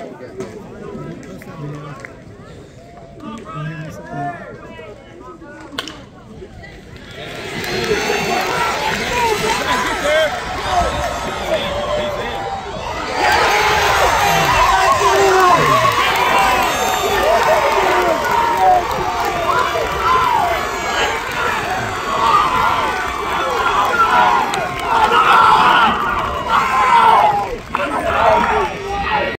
Yeah.